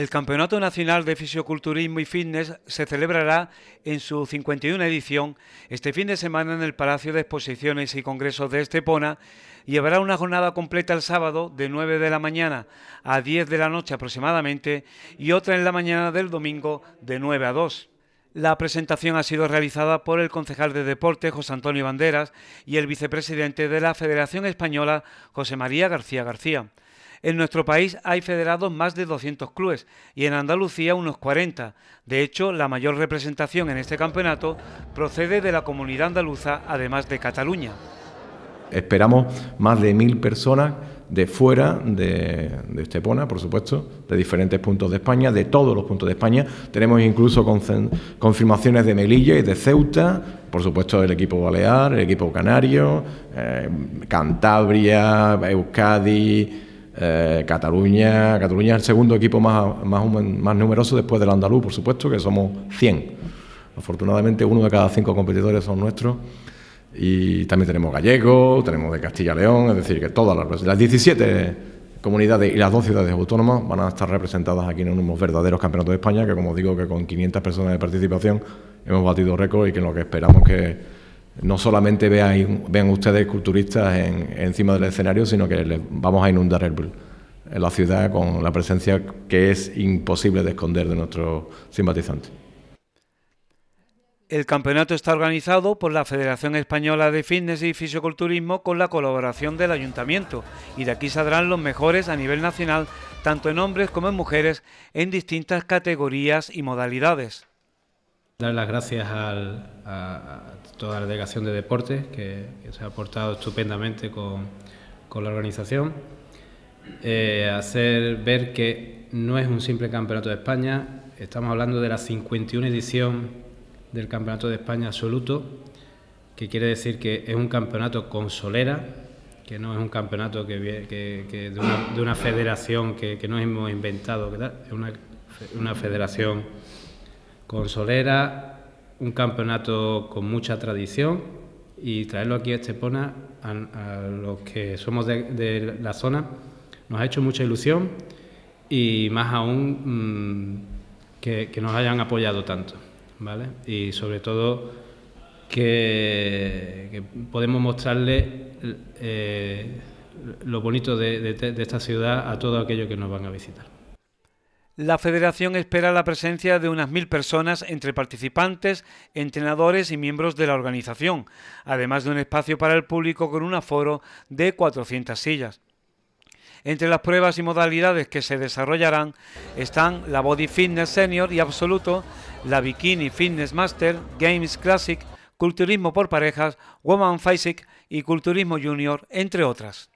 El Campeonato Nacional de Fisioculturismo y Fitness se celebrará en su 51 edición este fin de semana en el Palacio de Exposiciones y Congresos de Estepona y habrá una jornada completa el sábado de 9 de la mañana a 10 de la noche aproximadamente y otra en la mañana del domingo de 9 a 2. La presentación ha sido realizada por el concejal de deporte José Antonio Banderas y el vicepresidente de la Federación Española José María García García. En nuestro país hay federados más de 200 clubes y en Andalucía unos 40. De hecho, la mayor representación en este campeonato procede de la comunidad andaluza, además de Cataluña. Esperamos más de mil personas de fuera de, Estepona, por supuesto, de diferentes puntos de España, de todos los puntos de España. Tenemos incluso confirmaciones de Melilla y de Ceuta, por supuesto el equipo balear, el equipo canario, eh, Cantabria, Euskadi, eh, Cataluña, Cataluña es el segundo equipo más, más, numeroso después del andaluz, por supuesto, que somos 100. Afortunadamente uno de cada cinco competidores son nuestros. Y también tenemos gallegos, tenemos de Castilla-León, es decir, que todas las, las 17 comunidades y las dos ciudades autónomas van a estar representadas aquí en unos verdaderos campeonatos de España, que como digo, que con 500 personas de participación hemos batido récord y que lo que esperamos que no solamente vean, ustedes culturistas encima del escenario, sino que les vamos a inundar en la ciudad con la presencia que es imposible de esconder de nuestros simpatizantes. El campeonato está organizado por la Federación Española de Fitness y Fisioculturismo con la colaboración del Ayuntamiento y de aquí saldrán los mejores a nivel nacional, tanto en hombres como en mujeres, en distintas categorías y modalidades. Dar las gracias a, toda la delegación de deportes que, se ha aportado estupendamente con, la organización. Eh, hacer ver que no es un simple campeonato de España, estamos hablando de la 51 edición del Campeonato de España absoluto, que quiere decir que es un campeonato con solera, que no es un campeonato que, de, una, federación que, no hemos inventado, es una, una federación con solera, un campeonato con mucha tradición y traerlo aquí a Estepona a, los que somos de, la zona nos ha hecho mucha ilusión y más aún mm, que, nos hayan apoyado tanto, ¿vale? Y sobre todo que, podemos mostrarle eh, lo bonito de esta ciudad a todo aquello que nos van a visitar. La federación espera la presencia de unas mil personas entre participantes, entrenadores y miembros de la organización, además de un espacio para el público con un aforo de 400 sillas. Entre las pruebas y modalidades que se desarrollarán están la Body Fitness Senior y Absoluto, la Bikini Fitness Master, Games Classic, Culturismo por parejas, Woman Physique y Culturismo Junior, entre otras.